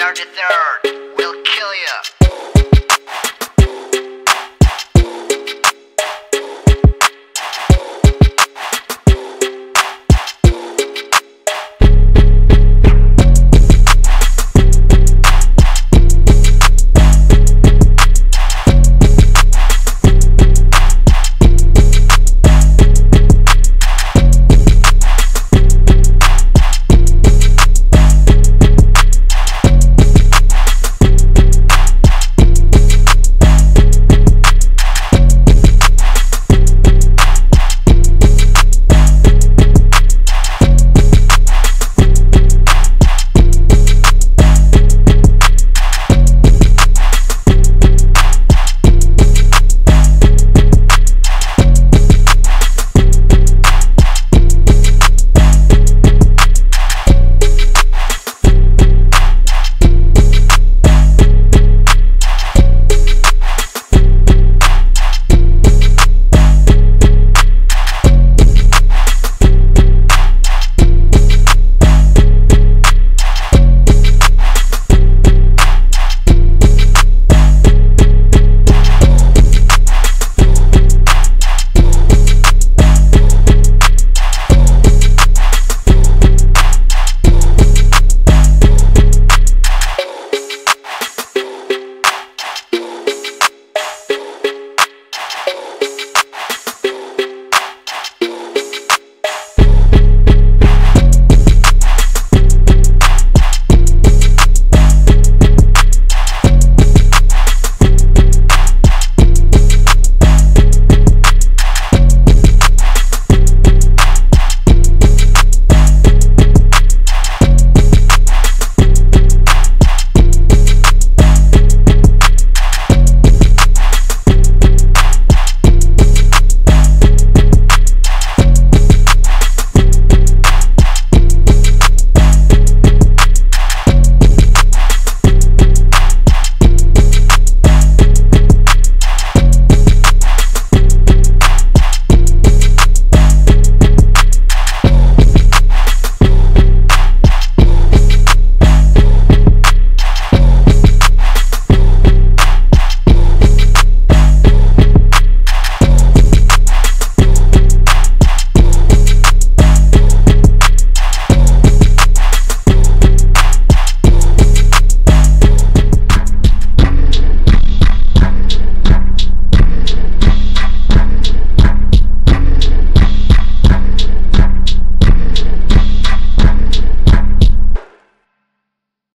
dirty third will kill you.